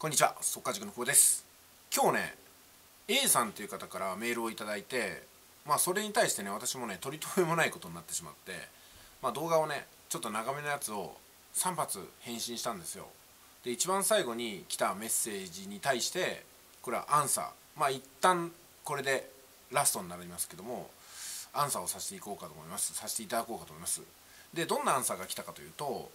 こんにちは速稼塾の久保です。今日ね A さんという方からメールをいただいてまあそれに対してね私もね取り留めもないことになってしまってまあ動画をねちょっと長めのやつを3発返信したんですよ。で一番最後に来たメッセージに対してこれはアンサー。まあ一旦これでラストになりますけどもアンサーをさせていこうかと思います。させていただこうかと思います。でどんなアンサーが来たかというと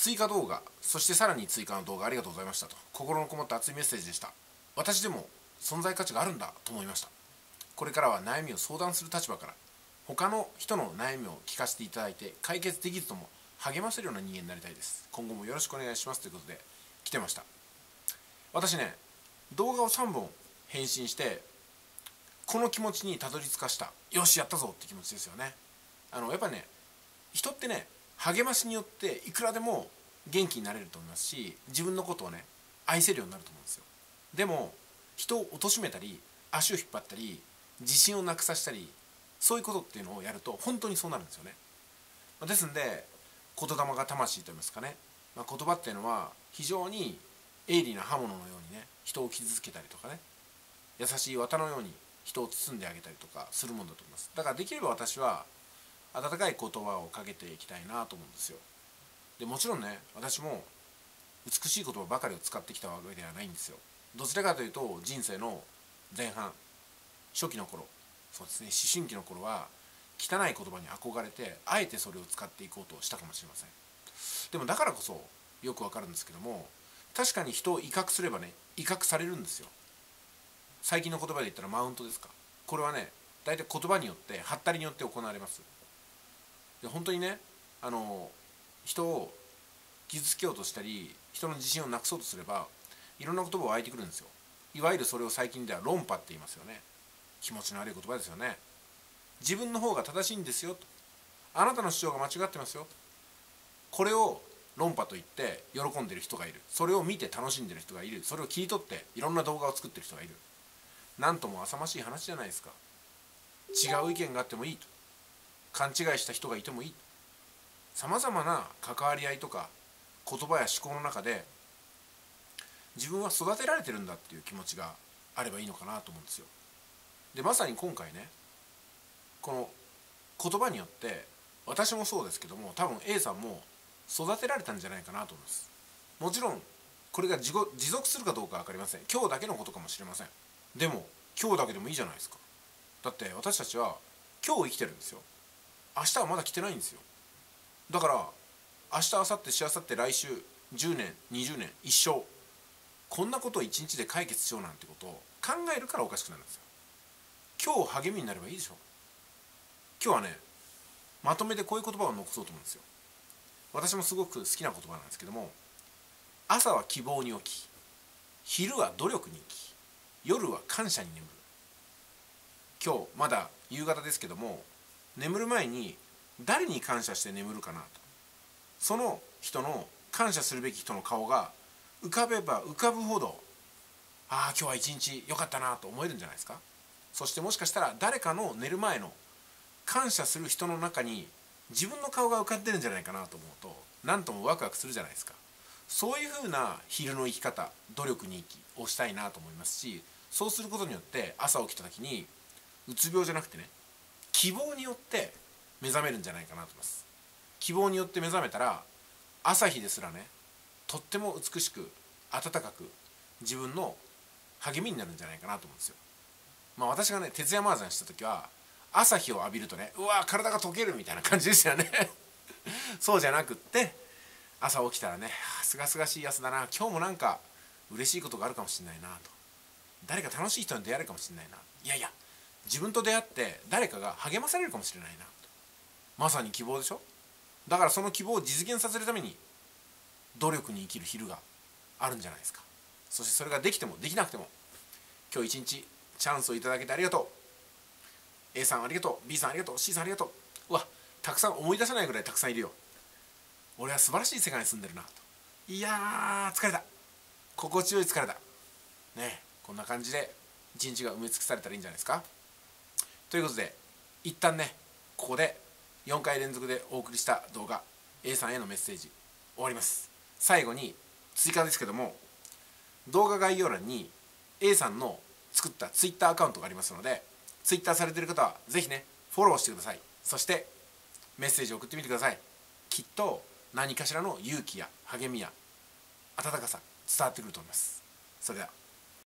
追加動画そしてさらに追加の動画ありがとうございましたと。心のこもった熱いメッセージでした。私でも存在価値があるんだと思いました。これからは悩みを相談する立場から他の人の悩みを聞かせていただいて解決できずとも励ませるような人間になりたいです。今後もよろしくお願いしますということで来てました。私ね動画を3本返信してこの気持ちにたどり着かした。よしやったぞって気持ちですよね。あのやっぱね人ってね励ましによっていくらでも元気になれると思いますし自分のことをね愛せるようになると思うんですよ。でも人を貶めたり足を引っ張ったり自信をなくさせたりそういうことっていうのをやると本当にそうなるんですよね。ですんで言霊が魂といいますかね、まあ、言葉っていうのは非常に鋭利な刃物のようにね人を傷つけたりとかね。優しい綿のように人を包んであげたりとかするものだと思います。だからできれば私は温かい言葉をかけていきたいなと思うんですよ。でもちろんね私も美しい言葉ばかりを使ってきたわけではないんですよ。どちらかというと人生の前半初期の頃そうですね思春期の頃は汚い言葉に憧れてあえてそれを使っていこうとしたかもしれません。でもだからこそよくわかるんですけども確かに人を威嚇すればね威嚇されるんですよ。最近の言葉で言ったらマウントですか？これはね大体言葉によってはったりによって行われます。で本当にねあの人を傷つけようとしたり人の自信をなくそうとすればいろんな言葉が湧いてくるんですよ。いわゆるそれを最近では論破って言いますよね。気持ちの悪い言葉ですよね。自分の方が正しいんですよと。あなたの主張が間違ってますよこれを論破と言って喜んでる人がいる。それを見て楽しんでる人がいる。それを切り取っていろんな動画を作ってる人がいる。何とも浅ましい話じゃないですか。違う意見があってもいいと。勘違いした人がいてもいい。さまざまな関わり合いとか言葉や思考の中で自分は育てられてるんだっていう気持ちがあればいいのかなと思うんですよ。でまさに今回ねこの言葉によって私もそうですけども多分 A さんも育てられたんじゃないかなと思います。もちろんこれが持続するかどうか分かりません。今日だけのことかもしれません。でも今日だけでもいいじゃないですか。だって私たちは今日生きてるんですよ。明日はまだ来てないんですよ。だから明日明後日しあさって来週10年20年一生。こんなことを一日で解決しようなんてことを考えるからおかしくなるんですよ。今日励みになればいいでしょ。今日はねまとめてこういう言葉を残そうと思うんですよ。私もすごく好きな言葉なんですけども朝は希望に起き昼は努力に生き夜は感謝に眠る。今日まだ夕方ですけども眠る前に誰に感謝して眠るかなと。その人の感謝するべき人の顔が浮かべば浮かぶほどああ今日は一日良かったなと思えるんじゃないですか。そしてもしかしたら誰かの寝る前の感謝する人の中に自分の顔が浮かんでるんじゃないかなと思うと何ともワクワクするじゃないですか。そういうふうな昼の生き方努力に生きをしたいなと思いますしそうすることによって朝起きた時にうつ病じゃなくてね希望によって目覚めるんじゃないかなと思います。希望によって目覚めたら朝日ですらねとっても美しく暖かく自分の励みになるんじゃないかなと思うんですよ。まあ私がね徹夜麻雀した時は朝日を浴びるとねうわ体が溶けるみたいな感じですよね。そうじゃなくって朝起きたらねすがすがしい朝だな。今日もなんか嬉しいことがあるかもしれないなと。誰か楽しい人に出会えるかもしれないな。いやいや自分と出会って誰かが励まされるかもしれないな。まさに希望でしょ？だからその希望を実現させるために努力に生きる昼があるんじゃないですか。そしてそれができてもできなくても今日一日チャンスをいただけてありがとう。A さんありがとう。B さんありがとう。C さんありがとう。うわたくさん思い出せないぐらいたくさんいるよ。俺は素晴らしい世界に住んでるな。といや疲れた。心地よい疲れだねこんな感じで一日が埋め尽くされたらいいんじゃないですか？ということで一旦ねここで4回連続でお送りした動画 A さんへのメッセージ終わります。最後に追加ですけども動画概要欄に A さんの作った Twitter アカウントがありますので Twitter されてる方はぜひねフォローしてください。そしてメッセージを送ってみてください。きっと何かしらの勇気や励みや温かさ伝わってくると思います。それでは。